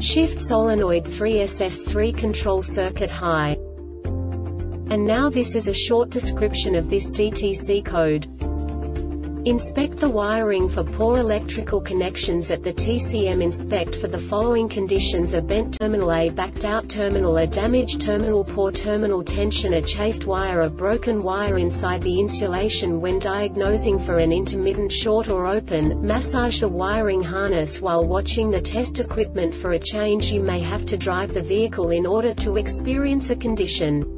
Shift solenoid 3SS3 control circuit high. And now this is a short description of this DTC code. Inspect the wiring for poor electrical connections at the TCM Inspect for the following conditions a bent terminal a backed out terminal a damaged terminal poor terminal tension a chafed wire a broken wire inside the insulation when diagnosing for an intermittent short or open, massage the wiring harness while watching the test equipment for a change you may have to drive the vehicle in order to experience a condition.